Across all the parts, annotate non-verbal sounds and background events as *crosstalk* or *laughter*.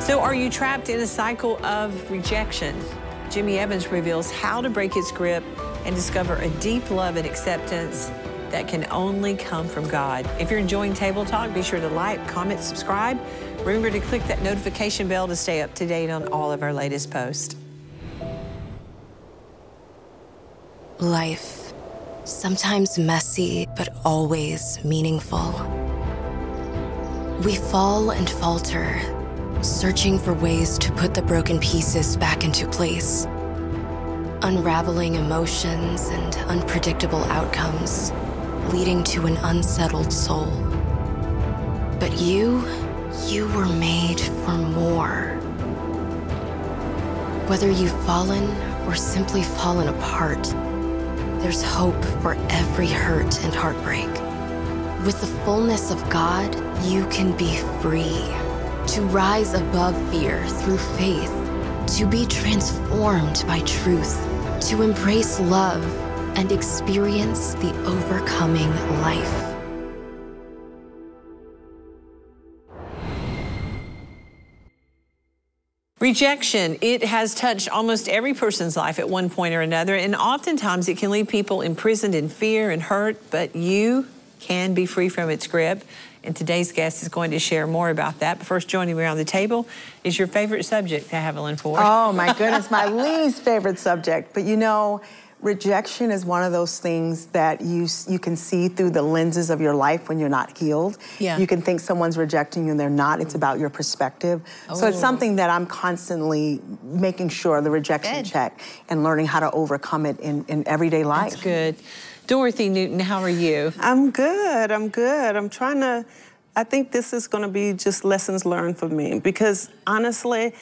So, are you trapped in a cycle of rejection? Jimmy Evans reveals how to break its grip and discover a deep love and acceptance that can only come from God. If you're enjoying Table Talk, be sure to like, comment, subscribe. Remember to click that notification bell to stay up to date on all of our latest posts. Life, sometimes messy, but always meaningful. We fall and falter, searching for ways to put the broken pieces back into place. Unraveling emotions and unpredictable outcomes, leading to an unsettled soul. But you, you were made for more. Whether you've fallen or simply fallen apart, there's hope for every hurt and heartbreak. With the fullness of God, you can be free to rise above fear through faith, to be transformed by truth, to embrace love and experience the overcoming life. Rejection, it has touched almost every person's life at one point or another, and oftentimes it can leave people imprisoned in fear and hurt, but you can be free from its grip. And today's guest is going to share more about that. But first, joining me around the table is your favorite subject, Haviland Ford. Oh, my *laughs* goodness, my least favorite subject. But you know, rejection is one of those things that you you can see through the lenses of your life when you're not healed. Yeah. You can think someone's rejecting you and they're not. It's about your perspective. Oh. So it's Oh. something that I'm constantly making sure the rejection Good. check and learning how to overcome it in, in everyday life. That's good. Dorothy Newton, how are you? I'm good. I'm good. I'm trying to. I think this is going to be just lessons learned for me because honestly,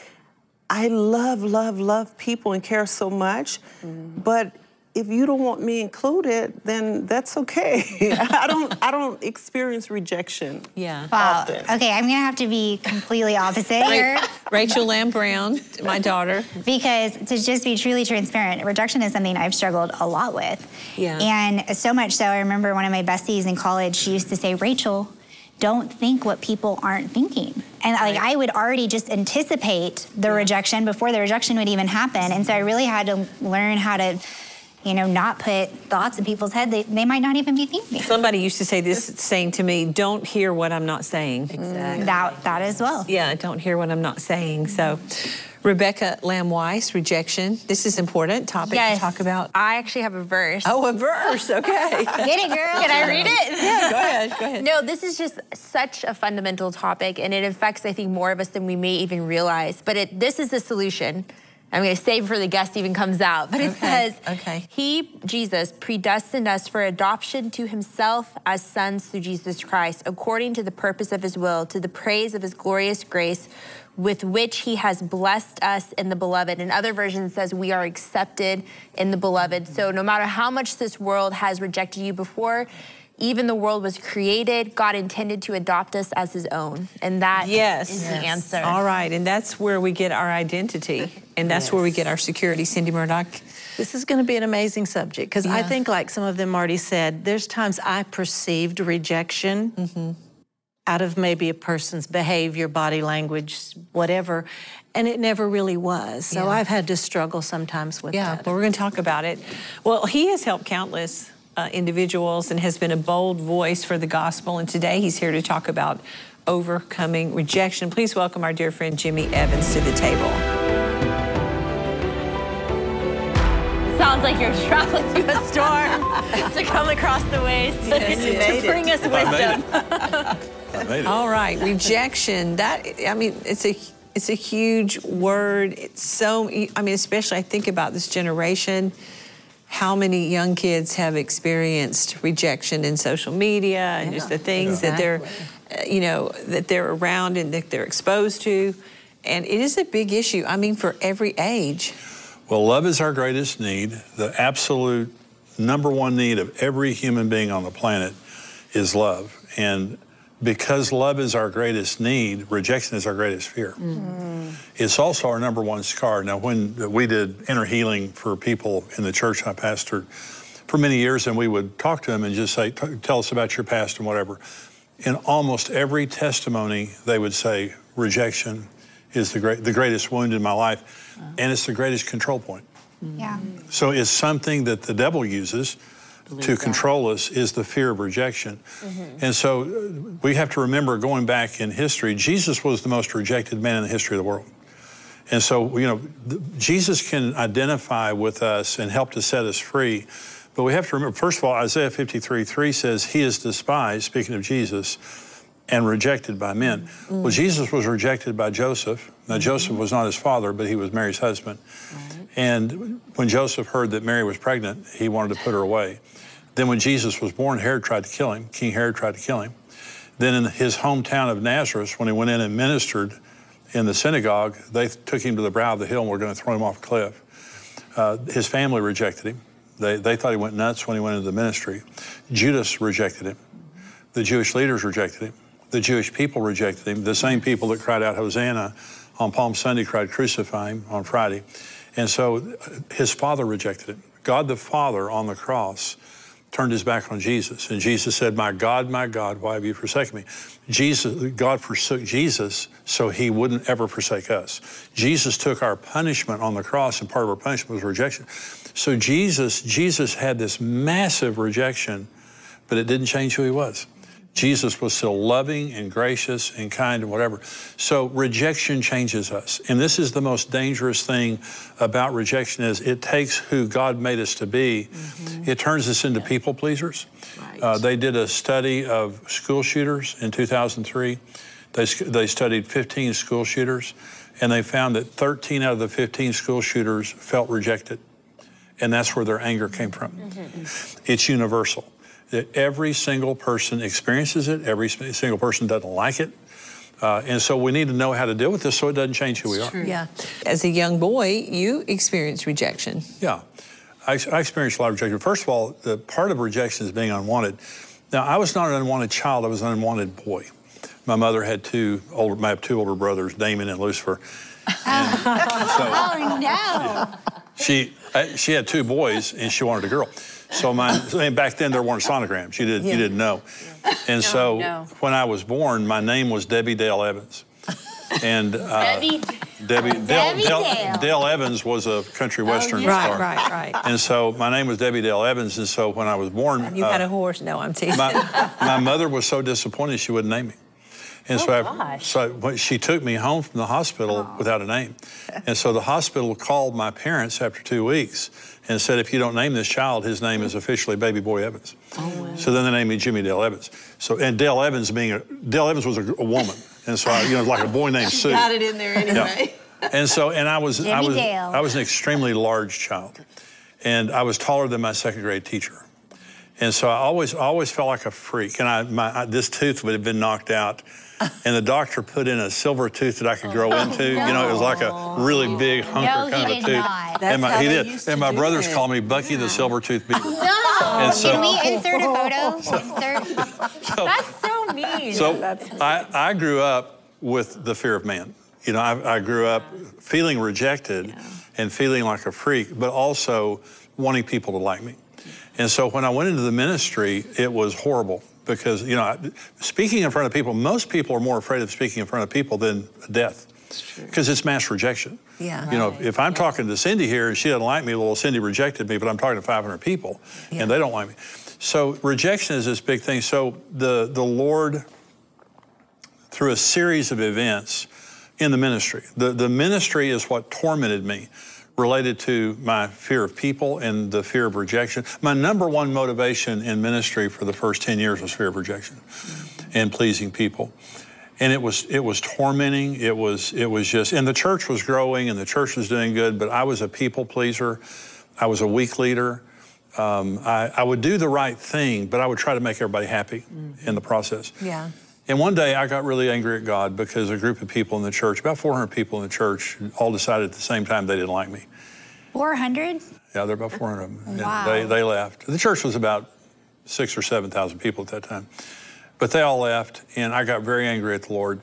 I love, love, love people and care so much. Mm-hmm. But if you don't want me included, then that's okay. *laughs* I don't. I don't experience rejection. Yeah. Wow. often. Okay, I'm gonna have to be completely opposite here Rachel Lamb Brown, my daughter. because to just be truly transparent, rejection is something I've struggled a lot with. Yeah. And so much so, I remember one of my besties in college. She used to say, "Rachel, don't think what people aren't thinking." And like I would already just anticipate the rejection before the rejection would even happen. And so I really had to learn how to, you know, not put thoughts in people's head that they might not even be thinking. Somebody used to say this saying to me, don't hear what I'm not saying. Exactly. That that as well. Yeah, don't hear what I'm not saying. So, Rebecca Lamb Weiss, rejection. This is important topic Yes. to talk about. I actually have a verse. Oh, a verse. Okay. *laughs* Get it, girl. Can I read it? yeah, go ahead. Go ahead. No, this is just such a fundamental topic, and it affects, I think, more of us than we may even realize. But it, this is the solution. I'm going to save before the guest even comes out. But it Okay, says, okay. He, Jesus, predestined us for adoption to himself as sons through Jesus Christ, according to the purpose of his will, to the praise of his glorious grace, with which he has blessed us in the beloved. In other versions, it says, We are accepted in the beloved. So no matter how much this world has rejected you before, even the world was created, God intended to adopt us as his own. And that is Yes. is the answer. All right, and that's where we get our identity, and that's where we get our security. Cindy Murdoch. This is going to be an amazing subject because I think, like some of them already said, there's times I perceived rejection Mm-hmm. out of maybe a person's behavior, body language, whatever, and it never really was. So Yeah. I've had to struggle sometimes with Yeah, that. well, we're going to talk about it. Well, he has helped countless uh, individuals and has been a bold voice for the gospel. And today he's here to talk about overcoming rejection. Please welcome our dear friend Jimmy Evans to the table. Sounds like you're traveling through a storm *laughs* to come across the ways to, to bring us wisdom. I made it. All right, rejection. That I mean, it's a it's a huge word. It's so I mean, especially I think about this generation. How many young kids have experienced rejection in social media and just the things that they're, uh, you know, that they're around and that they're exposed to, and it is a big issue. I mean, for every age. Well, love is our greatest need. The absolute number one need of every human being on the planet is love. And because love is our greatest need, rejection is our greatest fear. Mm-hmm. It's also our number one scar. Now, when we did inner healing for people in the church I pastored for many years, and we would talk to them and just say, Tell us about your past and whatever. In almost every testimony, they would say rejection is the great, the greatest wound in my life, and it's the greatest control point. Yeah. Mm-hmm. So it's something that the devil uses to control us is the fear of rejection. And so uh, we have to remember going back in history, Jesus was the most rejected man in the history of the world. And so, you know, Jesus can identify with us and help to set us free. But we have to remember, first of all, Isaiah 53 3 says, He is despised, speaking of Jesus, and rejected by men. Well, Jesus was rejected by Joseph. Now, Joseph was not his father, but he was Mary's husband. And when Joseph heard that Mary was pregnant, he wanted to put her away. Then, when Jesus was born, Herod tried to kill him. King Herod tried to kill him. Then, in his hometown of Nazareth, when he went in and ministered in the synagogue, they took him to the brow of the hill and were going to throw him off a cliff. Uh, his family rejected him. They, they thought he went nuts when he went into the ministry. Judas rejected him. The Jewish leaders rejected him. The Jewish people rejected him. The same people that cried out Hosanna on Palm Sunday cried crucify him on Friday. And so uh, his father rejected him. God the Father on the cross turned his back on Jesus. And Jesus said, My God, my God, why have you forsaken me? Jesus, God forsook Jesus so he wouldn't ever forsake us. Jesus took our punishment on the cross, and part of our punishment was rejection. So Jesus, Jesus had this massive rejection, but it didn't change who he was. Jesus was still loving and gracious and kind and whatever. So rejection changes us. And this is the most dangerous thing about rejection is it takes who God made us to be. It turns us into people pleasers. Uh, they did a study of school shooters in 2003. They, they studied 15 school shooters and they found that 13 out of the 15 school shooters felt rejected. And that's where their anger came from. It's universal that every single person experiences it, every single person doesn't like it. Uh, and so we need to know how to deal with this so it doesn't change who we are. Yeah. As a young boy, you experienced rejection. Yeah. I, I experienced a lot of rejection. First of all, the part of rejection is being unwanted. Now, I was not an unwanted child, I was an unwanted boy. My mother had two older, I have two older brothers, Damon and Lucifer. *laughs* And so Oh no. She, I, she had two boys and she wanted a girl. So my, and back then there weren't sonograms. You, did, you didn't know. And so no. when I was born, my name was Debbie Dale Evans. And uh, Debbie. Debbie, Dale, Debbie Dale, Dale. Dale Evans was a country western Right, star. right, right. And so my name was Debbie Dale Evans. And so when I was born, You uh, had a horse? No, I'm teasing. my, my mother was so disappointed she wouldn't name me. And oh, so, I, gosh. so when she took me home from the hospital without a name. And so the hospital called my parents after two weeks and said, if you don't name this child, his name is officially Baby Boy Evans. Oh, so then they named me Jimmy Dale Evans. So and Dale Evans being a Dale Evans was a, a woman, and so I, you know like a boy named Sue. Got it in there anyway. *laughs* And so, and I was, I was, Dale. I was an extremely large child, and I was taller than my second grade teacher, and so I always, always felt like a freak. And I, my, I, this tooth would have been knocked out, and the doctor put in a silver tooth that I could grow oh, into. You know, it was like a really big hunker No, kind of a tooth. not. And my, he did. used And my brothers it. called me Bucky the Silver Tooth Beaver. No. And so- Can we insert a photo? *laughs* Insert. That's so mean. So I, I grew up with the fear of man. You know, I, I grew up feeling rejected and feeling like a freak, but also wanting people to like me. And so when I went into the ministry, it was horrible because, you know, speaking in front of people, most people are more afraid of speaking in front of people than death because it's mass rejection. Yeah. You know, if I'm talking to Cindy here and she doesn't like me, well, Cindy rejected me, but I'm talking to 500 people Yeah. and they don't like me. So rejection is this big thing. So the the Lord, through a series of events in the ministry, the, the ministry is what tormented me related to my fear of people and the fear of rejection. My number one motivation in ministry for the first 10 years was fear of rejection and pleasing people and it was it was tormenting. It was it was just and the church was growing and the church was doing good, but I was a people pleaser. I was a weak leader. Um, I, I would do the right thing, but I would try to make everybody happy in the process. Yeah. And one day I got really angry at God because a group of people in the church, about 400 people in the church, all decided at the same time they didn't like me. 400? Yeah, there are about 400 of them. Wow. They, they left. The church was about six or 7,000 people at that time. But they all left, and I got very angry at the Lord.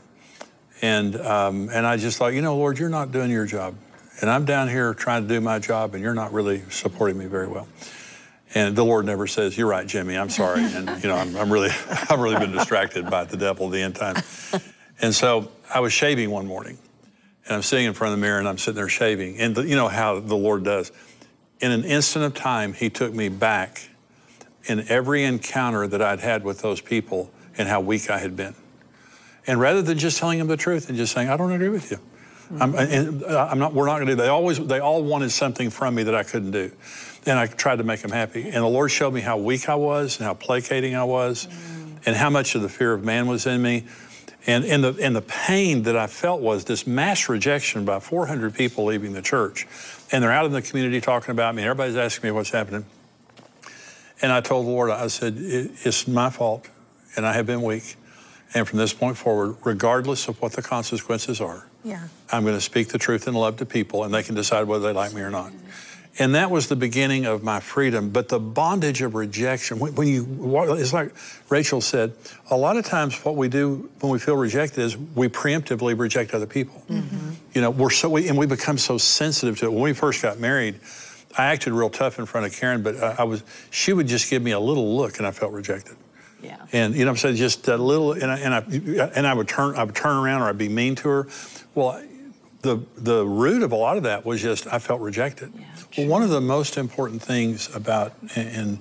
And, um, and I just thought, you know, Lord, you're not doing your job. And I'm down here trying to do my job, and you're not really supporting me very well. And the Lord never says, "You're right, Jimmy. I'm sorry." And you know, I'm, I'm really, *laughs* I've really been distracted by the devil the end time. And so I was shaving one morning, and I'm sitting in front of the mirror and I'm sitting there shaving. And the, you know how the Lord does. In an instant of time, He took me back in every encounter that I'd had with those people and how weak I had been. And rather than just telling them the truth and just saying, I don't agree with you. I'm, uh, I'm not, we're not going to do. They always, they all wanted something from me that I couldn't do, and I tried to make them happy. And the Lord showed me how weak I was, and how placating I was, and how much of the fear of man was in me, and and the and the pain that I felt was this mass rejection by 400 people leaving the church, and they're out in the community talking about me. And everybody's asking me what's happening, and I told the Lord, I said, "It- it's my fault, and I have been weak, and from this point forward, regardless of what the consequences are. Yeah. I'm going to speak the truth in love to people, and they can decide whether they like me or not. And that was the beginning of my freedom. But the bondage of rejection, when, when you, it's like Rachel said, a lot of times what we do when we feel rejected is we preemptively reject other people. Mm-hmm. You know, we're so, we, and we become so sensitive to it. When we first got married, I acted real tough in front of Karen, but I, I was, she would just give me a little look and I felt rejected. Yeah. And you know, what I'm saying just a little, and I, and I and I would turn, I would turn around or I'd be mean to her. Well, the the root of a lot of that was just I felt rejected. well, one of the most important things about and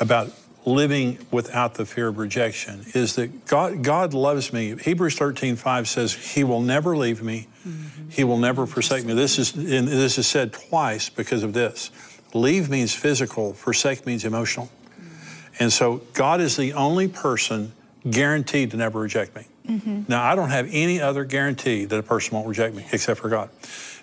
about living without the fear of rejection is that God God loves me. Hebrews 13:5 says He will never leave me. Mm-hmm. He will never forsake me. This is this is said twice because of this. Leave means physical. Forsake means emotional. Mm. And so God is the only person guaranteed to never reject me. Mm-hmm. Now, I don't have any other guarantee that a person won't reject me except for God.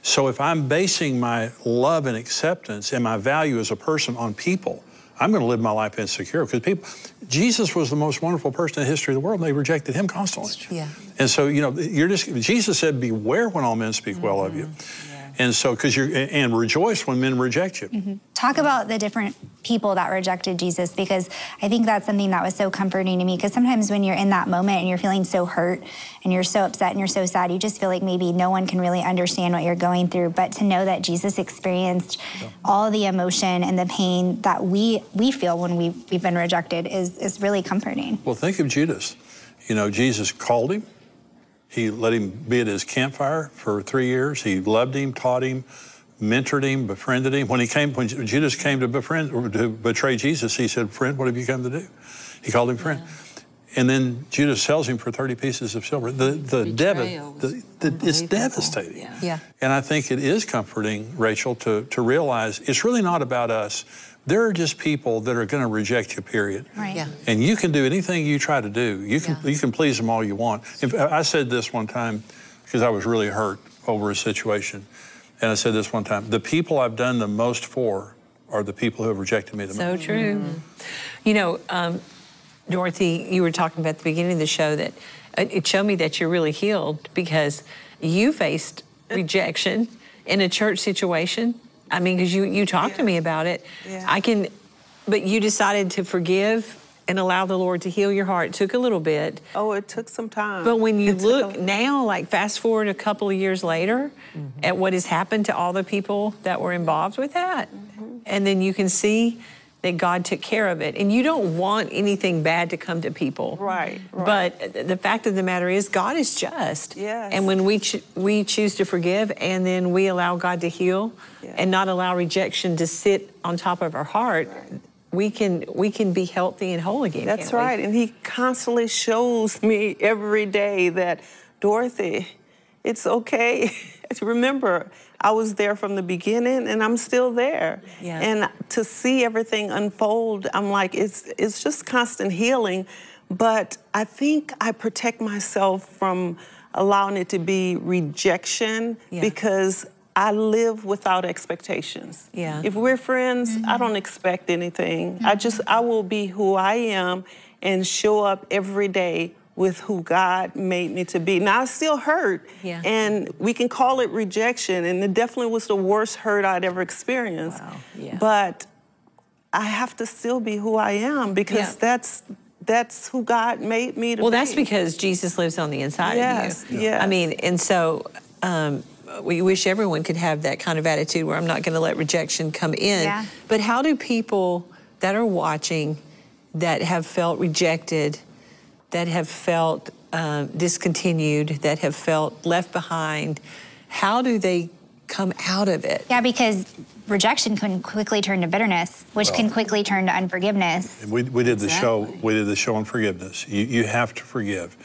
So if I'm basing my love and acceptance and my value as a person on people, I'm going to live my life insecure because people, Jesus was the most wonderful person in the history of the world, and they rejected him constantly. Yeah. And so, you know, you're just, Jesus said, beware when all men speak well of you. Mm-hmm. And so, because you're, and rejoice when men reject you. Mm-hmm. Talk about the different people that rejected Jesus because I think that's something that was so comforting to me. Because sometimes when you're in that moment and you're feeling so hurt and you're so upset and you're so sad, you just feel like maybe no one can really understand what you're going through. But to know that Jesus experienced all the emotion and the pain that we we feel when we we've been rejected is is really comforting. Well, think of Judas. You know, Jesus called him. He let him be at his campfire for three years. He loved him, taught him, mentored him, befriended him. When he came, when Judas came to befriend or to betray Jesus, he said, "Friend, what have you come to do?" He called him friend. And then Judas sells him for 30 pieces of silver. The, the debit, Betrayal the, the, it's devastating. Yeah. Yeah. And I think it is comforting, Rachel, to, to realize it's really not about us. There are just people that are going to reject you, period. Right. Yeah. And you can do anything you try to do. You can Yeah. you can please them all you want. In fact, I said this one time because I was really hurt over a situation, and I said this one time: the people I've done the most for are the people who have rejected me the So most. So true. You know, um, Dorothy, you were talking about at the beginning of the show that uh, it showed me that you're really healed because you faced rejection in a church situation. I mean, because you you talked to me about it. Yeah. I can, but you decided to forgive and allow the Lord to heal your heart. It took a little bit. Oh, it took some time. But when you It look now, like fast forward a couple of years later, mm-hmm. at what has happened to all the people that were involved with that, mm-hmm. and then you can see that God took care of it. And you don't want anything bad to come to people. Right, right. But the fact of the matter is, God is just. Yes. And when we ch- we choose to forgive, and then we allow God to heal, Yeah. and not allow rejection to sit on top of our heart. We can we can be healthy and whole again. That's right. And he constantly shows *laughs* me every day that, Dorothy, it's okay. To *laughs* remember, I was there from the beginning and I'm still there. Yeah. And to see everything unfold, I'm like, it's, it's just constant healing. But I think I protect myself from allowing it to be rejection Yeah. because I live without expectations. Yeah. If we're friends, I mm-hmm. don't expect anything. I just mm-hmm. I will be who I am and show up every day with who God made me to be. Now I still hurt. Yeah. And we can call it rejection and it definitely was the worst hurt I'd ever experienced. Wow. Yeah. But I have to still be who I am because Yeah. that's that's who God made me to Well, be. Well, that's because Jesus lives on the inside Yes, of you. yes. I mean, and so um, we wish everyone could have that kind of attitude where I'm not going to let rejection come in. Yeah. But how do people that are watching that have felt rejected, that have felt um, discontinued, that have felt left behind, how do they come out of it? Yeah, because rejection can quickly turn to bitterness, which can quickly turn to unforgiveness. We, we did the show. We did the show on forgiveness. You, you have to forgive.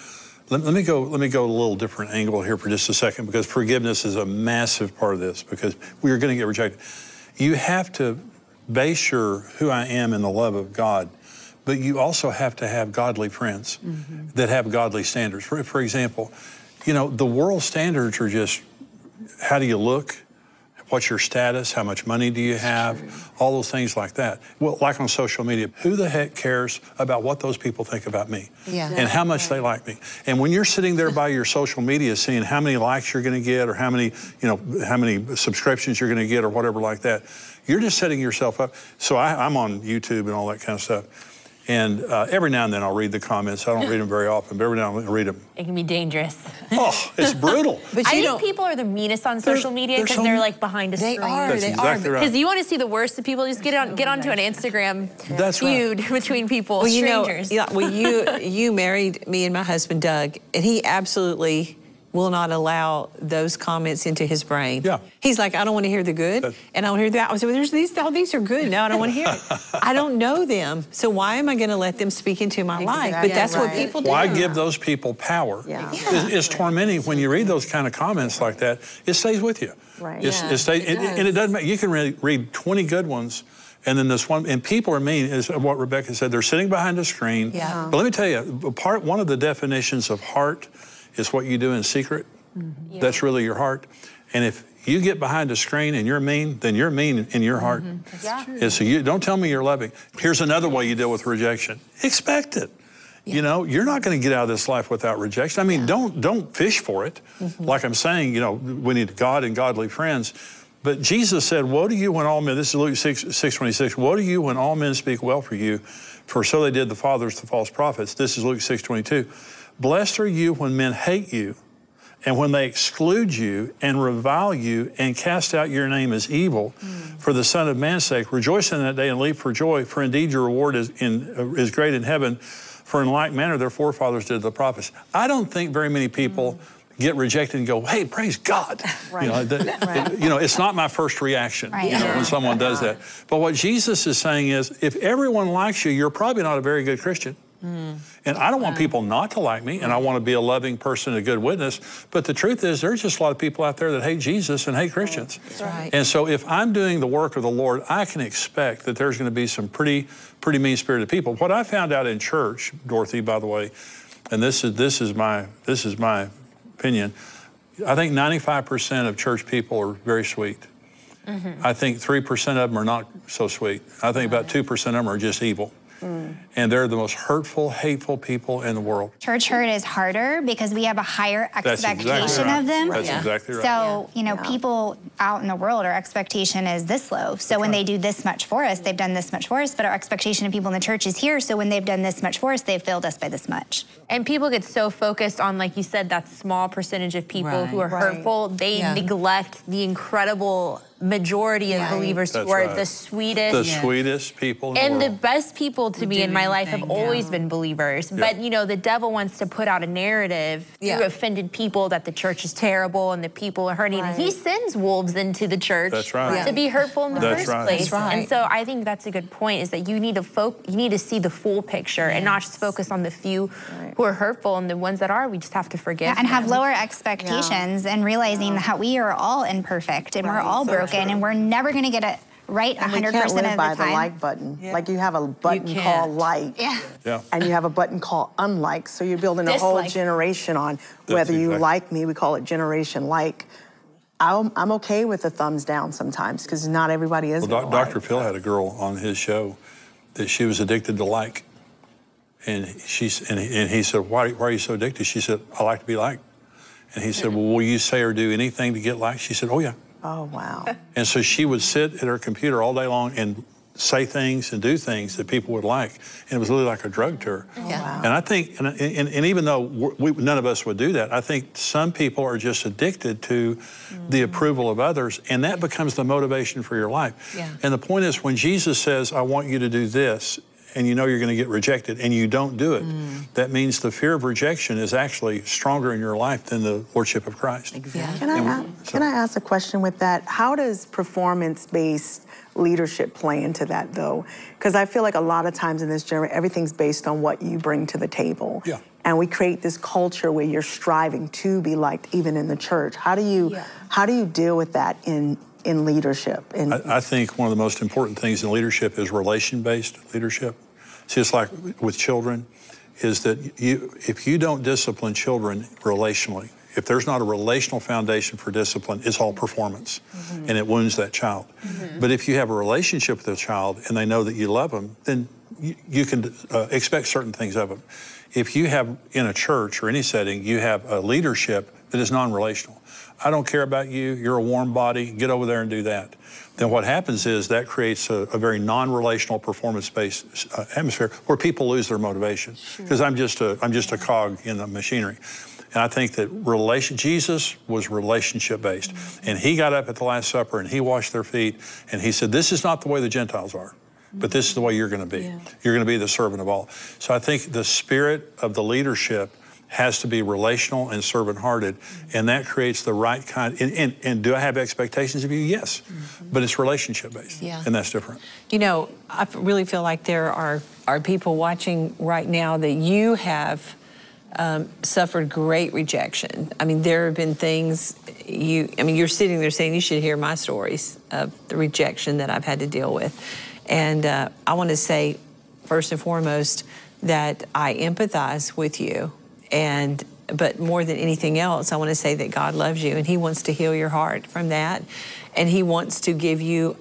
Let, let me go. Let me go a little different angle here for just a second because forgiveness is a massive part of this because we are going to get rejected. You have to base your who I am in the love of God, but you also have to have godly friends mm-hmm. that have godly standards. For, for example, you know the world standards are just how do you look? What's your status? How much money do you have? All those things like that. Well, like on social media, who the heck cares about what those people think about me? Yeah. And how much they like me. And when you're sitting there by your social media seeing how many likes you're going to get or how many, you know, how many subscriptions you're going to get or whatever like that, you're just setting yourself up. So I, I'm on YouTube and all that kind of stuff. And uh, every now and then I'll read the comments. I don't read them very often, but every now and then I'll read them. It can be dangerous. Oh, it's brutal. *laughs* But I you think people are the meanest on social media they're because so they're like behind a They screen. are. That's they exactly are. right. Because you want to see the worst of people, just get on get onto an Instagram That's right. feud *laughs* between people, Well, you know, strangers. yeah, well, you you married me and my husband Doug, and he absolutely will not allow those comments into his brain. Yeah. He's like, I don't want to hear the good, That- and I don't hear that. I was like, well, there's these, oh, these are good. No, I don't want to hear it. *laughs* I don't know them, so why am I going to let them speak into my life? But Exactly that's what right. people do. Why give those people power? Yeah. It's, it's tormenting when you read those kind of comments like that. It stays with you. Right. It's, Yeah, it stays, it it- and it doesn't matter. You can read, read 20 good ones, and then this one. And people are mean, is what Rebecca said. They're sitting behind a screen. Yeah. But let me tell you, part one of the definitions of heart is what you do in secret. Mm-hmm. That's really your heart. And if you get behind a screen and you're mean, then you're mean in your heart. Mm-hmm. Yeah. And so you don't tell me you're loving. Here's another way you deal with rejection. Expect it. You know, you're not going to get out of this life without rejection. I mean, don't don't fish for it. Mm-hmm. Like I'm saying, you know, we need God and godly friends. But Jesus said, Woe to you when all men, this is Luke 6, 626, woe to you when all men speak well for you, for so they did the fathers, the false prophets. This is Luke 6, 22. Blessed are you when men hate you and when they exclude you and revile you and cast out your name as evil for the Son of Man's sake, rejoice in that day and leap for joy, for indeed your reward is, in, uh, is great in heaven. For in like manner their forefathers did the prophets. I don't think very many people get rejected and go, hey, praise God. *laughs* You, know, that- *laughs* you know, it's not my first reaction Right. you know, Yeah. when someone does that. But what Jesus is saying is, if everyone likes you, you're probably not a very good Christian. And I don't want people not to like me, and I want to be a loving person, a good witness. But the truth is, there's just a lot of people out there that hate Jesus and hate oh, Christians. That's right. And so, if I'm doing the work of the Lord, I can expect that there's going to be some pretty, pretty mean-spirited people. What I found out in church, Dorothy, by the way, and this is this is my this is my opinion. I think 95% of church people are very sweet. Mm-hmm. I think 3% of them are not so sweet. I think about 2% of them are just evil. And they're the most hurtful, hateful people in the world. Church hurt is harder because we have a higher That's exactly expectation right. of them. That's Yeah. exactly right. So, you know, people out in the world, our expectation is this low. So when they do this much for us, they've done this much for us, but our expectation of people in the church is here. So when they've done this much for us, they've failed us by this much. And people get so focused on, like you said, that small percentage of people who are Right. hurtful. They Yeah. neglect the incredible majority of Right. believers That's who are right. the sweetest. the sweetest people in and the the best people to me in my life have always been believers. But Yeah. you know, the devil wants to put out a narrative Yeah. through offended people that the church is terrible and the people are hurting. And he sends wolves into the church That's right. to be hurtful in the That's first right. place. That's right. And so I think that's a good point is that you need to fo- you need to see the full picture and not just focus on the few Right. who are hurtful and the ones that are, we just have to forgive. Yeah, and have lower expectations and realizing that we are all imperfect and we're Right, all so broken true. and we're never going to get it right 100% can't of live the by time. the like button. Like you have a button can't. called like. Yeah. yeah. And you have a button called unlike. So you're building a whole generation on whether you exactly- like me, we call it generation like. I'm, I'm okay with the thumbs down sometimes because not everybody is. Well, doc- like. Dr. Phil had a girl on his show that she was addicted to like. And, she's, and, he, and he said, why, why are you so addicted? She said, I like to be liked. And he said, Well, will you say or do anything to get liked? She said, Oh, yeah. Oh, wow. *laughs* And so she would sit at her computer all day long and say things and do things that people would like. And it was really like a drug to her. Oh, yeah. And I think, and, and, and even though we, none of us would do that, I think some people are just addicted to the mm. approval of others, and that becomes the motivation for your life. Yeah. And the point is, when Jesus says, I want you to do this, and you know you're going to get rejected and you don't do it, mm. that means the fear of rejection is actually stronger in your life than the lordship of Christ. Exactly. Can I, a- can I ask a question with that? How does performance-based leadership play into that, though? Because I feel like a lot of times in this generation, everything's based on what you bring to the table. Yeah. And we create this culture where you're striving to be liked, even in the church. How do you, how do you deal with that in in leadership? In, I, I think one of the most important things in leadership is relation-based leadership. See, it's like with children, is that you, if you don't discipline children relationally, if there's not a relational foundation for discipline, it's all performance, and it wounds that child. But if you have a relationship with a child and they know that you love them, then you, you can uh, expect certain things of them. If you have in a church or any setting, you have a leadership that is non-relational. I don't care about you. You're a warm body. Get over there and do that. Then what happens is that creates a, a very non-relational, performance-based uh, atmosphere where people lose their motivation because I'm just a I'm just a cog in the machinery. And I think that relation Jesus was relationship-based, and he got up at the Last Supper and he washed their feet and he said, "This is not the way the Gentiles are." But this is the way you're going to be. You're going to be the servant of all. So I think the spirit of the leadership has to be relational and servant hearted. And that creates the right kind. And, and, and do I have expectations of you? Yes. But it's relationship based. Yeah. And that's different. You know, I really feel like there are, are people watching right now that you have um, suffered great rejection. I mean, there have been things you, I mean, you're sitting there saying, you should hear my stories of the rejection that I've had to deal with. And uh, I want to say, first and foremost, that I empathize with you. And but more than anything else, I want to say that God loves you and He wants to heal your heart from that. And He wants to give you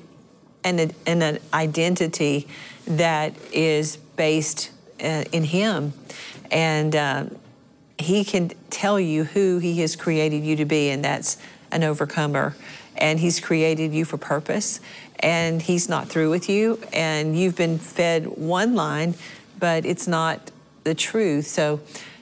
an, an identity that is based uh, in Him. And um, He can tell you who He has created you to be, and that's an overcomer. And He's created you for purpose, and He's not through with you. And you've been fed one line, but it's not the truth. So,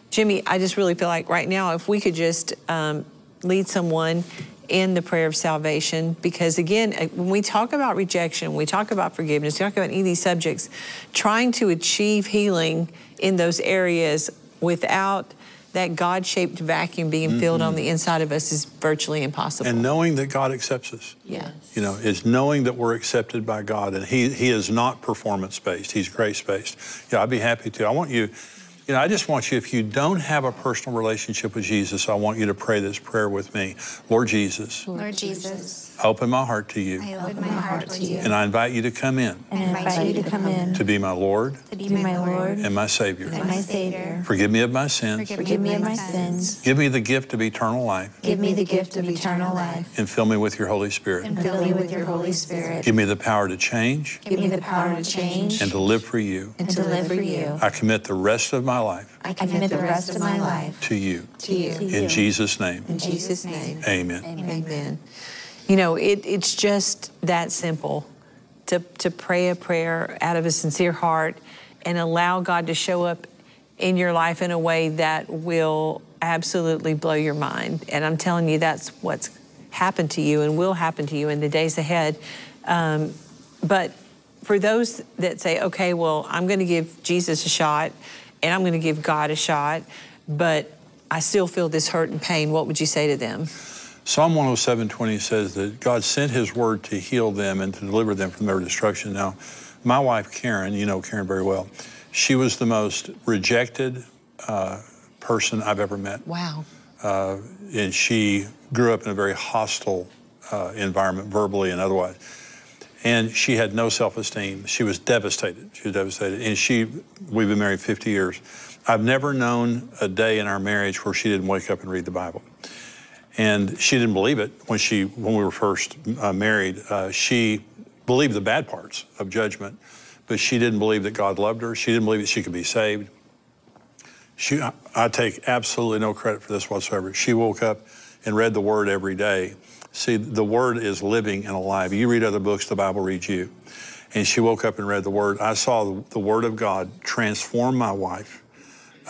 Jimmy, I just really feel like right now, if we could just um, lead someone in the prayer of salvation, because again, uh, when we talk about rejection, we talk about forgiveness, we talk about any of these subjects, trying to achieve healing in those areas without that God shaped vacuum being filled on the inside of us is virtually impossible. And knowing that God accepts us. yeah. You know, is knowing that we're accepted by God and He, he is not performance based, He's grace based. Yeah, I'd be happy to. I want you, you know, I just want you, if you don't have a personal relationship with Jesus, I want you to pray this prayer with me. Lord Jesus, Lord Jesus, I open my heart to you I open my heart to you and I invite you to come in And I invite you to come in to be my Lord to be be my Lord and my Savior. and my Savior. Forgive me of my sins. Forgive me of my sins. Give me the gift of eternal life Give me the gift of eternal life. and fill me with your Holy Spirit. And fill me with your Holy Spirit. Give me the power to change Give me the power to change and to live for you. and to live for you. I commit the rest of my life I commit the rest of my life to you. To you. In Jesus' name, In Jesus' name. amen. Amen. You know, it, it's just that simple to, to pray a prayer out of a sincere heart and allow God to show up in your life in a way that will absolutely blow your mind. And I'm telling you, that's what's happened to you and will happen to you in the days ahead. Um, but for those that say, okay, well, I'm going to give Jesus a shot and I'm going to give God a shot, but I still feel this hurt and pain, what would you say to them? Psalm 107:20 says that God sent His word to heal them and to deliver them from their destruction. Now, my wife Karen, you know Karen very well, she was the most rejected uh, person I've ever met. Wow. uh, and she grew up in a very hostile uh, environment, verbally and otherwise. And she had no self-esteem. She was devastated. She was devastated. And she, we've been married 50 years. I've never known a day in our marriage where she didn't wake up and read the Bible. And she didn't believe it when she, when we were first uh, married. Uh, she believed the bad parts of judgment, but she didn't believe that God loved her. She didn't believe that she could be saved. She, I- take absolutely no credit for this whatsoever. She woke up and read the Word every day. See, the Word is living and alive. You read other books, the Bible reads you. And she woke up and read the Word. I saw the Word of God transform my wife,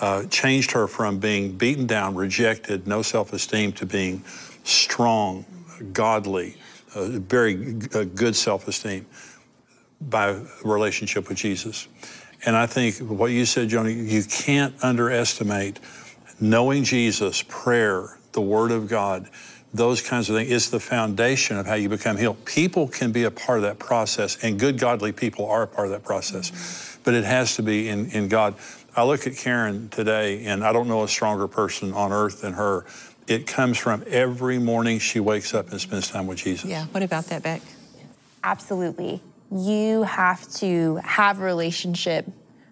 uh, changed her from being beaten down, rejected, no self esteem, to being strong, godly, uh, very uh, good self esteem by relationship with Jesus. And I think what you said, Joni, you can't underestimate knowing Jesus, prayer, the Word of God, those kinds of things. It's the foundation of how you become healed. People can be a part of that process, and good, godly people are a part of that process. Mm-hmm. But it has to be in, in God. I look at Karen today, and I don't know a stronger person on earth than her. It comes from every morning she wakes up and spends time with Jesus. Yeah. What about that, Beck? Absolutely. You have to have a relationship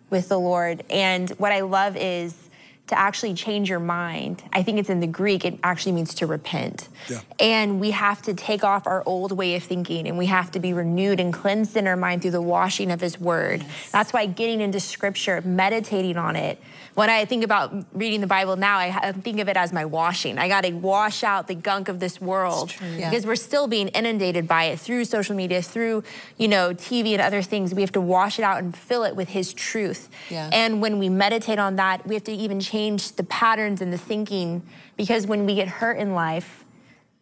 with the Lord. And what I love is to actually change your mind. I think it's in the Greek, it actually means to repent. Yeah. And we have to take off our old way of thinking and we have to be renewed and cleansed in our mind through the washing of His Word. Yes. That's why getting into Scripture, meditating on it, when I think about reading the Bible now, I think of it as my washing. I got to wash out the gunk of this world yeah. because we're still being inundated by it through social media, through you know TV and other things. We have to wash it out and fill it with His truth. Yeah. And when we meditate on that, we have to even change the patterns and the thinking because when we get hurt in life,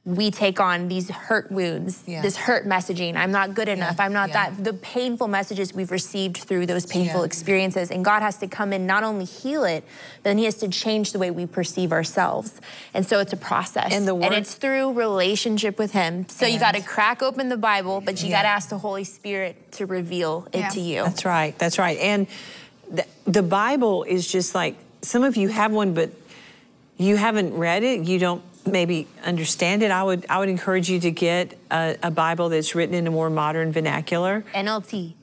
we take on these hurt wounds, yeah. this hurt messaging. I'm not good enough. Yeah. I'm not yeah. that. The painful messages we've received through those painful experiences. And God has to come in, not only heal it, but then He has to change the way we perceive ourselves. And so it's a process. And, the word- and it's through relationship with Him. So you got to crack open the Bible, but you got to ask the Holy Spirit to reveal it to you. That's right. That's right. And the, the Bible is just like some of you have one, but you haven't read it. You don't maybe understand it, I would I would encourage you to get a, a Bible that's written in a more modern vernacular. NLT.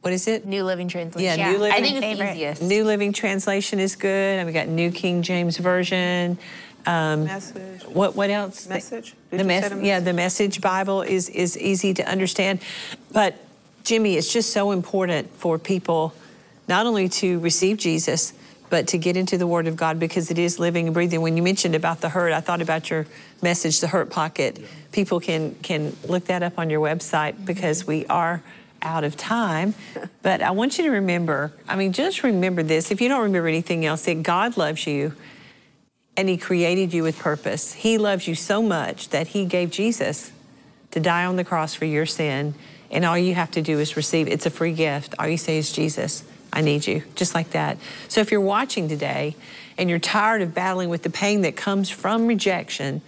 What is it? New Living Translation. Yeah, yeah. New Living. I think it's favorite. easiest. New Living Translation is good, and we got New King James Version. Um, message. What what else? Message. Did the mess. Yeah, the Message Bible is is easy to understand, but Jimmy, it's just so important for people not only to receive Jesus, but to get into the Word of God because it is living and breathing. When you mentioned about the hurt, I thought about your message, the hurt pocket. Yeah. People can can look that up on your website because we are out of time. *laughs* But I want you to remember, I mean, just remember this. If you don't remember anything else, that God loves you and He created you with purpose. He loves you so much that He gave Jesus to die on the cross for your sin. And all you have to do is receive. It's a free gift. All you say is Jesus. I need you, just like that. So if you're watching today and you're tired of battling with the pain that comes from rejection,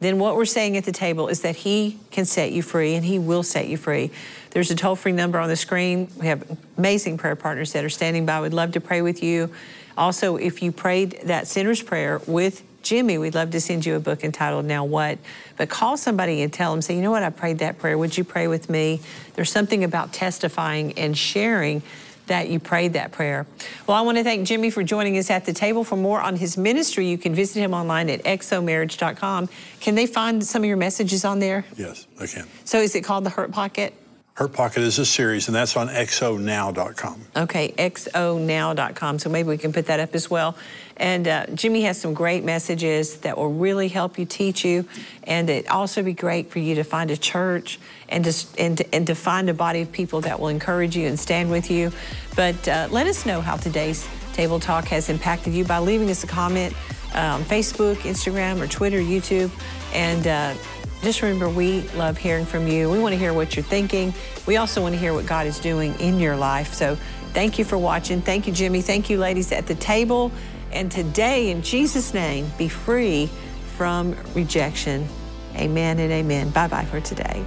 then what we're saying at the table is that He can set you free and He will set you free. There's a toll free number on the screen. We have amazing prayer partners that are standing by. We'd love to pray with you. Also, if you prayed that sinner's prayer with Jimmy, we'd love to send you a book entitled Now What. But call somebody and tell them, say, you know what, I prayed that prayer. Would you pray with me? There's something about testifying and sharing that you prayed that prayer. Well, I want to thank Jimmy for joining us at the table. For more on his ministry, you can visit him online at xomarriage.com. Can they find some of your messages on there? Yes, they can. So is it called The Hurt Pocket? Hurt Pocket is a series, and that's on xonow.com. Okay, xonow.com. So maybe we can put that up as well. And uh, Jimmy has some great messages that will really help you, teach you, and it also be great for you to find a church and to, and and to find a body of people that will encourage you and stand with you. But uh, let us know how today's Table Talk has impacted you by leaving us a comment uh, on Facebook, Instagram, or Twitter, YouTube, and uh, just remember, we love hearing from you. We want to hear what you're thinking. We also want to hear what God is doing in your life. So thank you for watching. Thank you, Jimmy. Thank you, ladies at the table. And today, in Jesus' name, be free from rejection. Amen and amen. Bye bye for today.